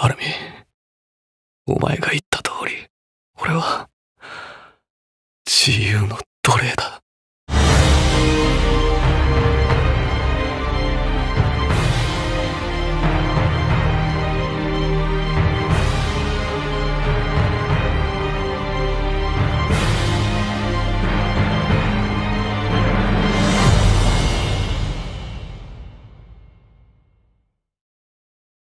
アルミ。お前が言った通り俺は自由の奴隷だ。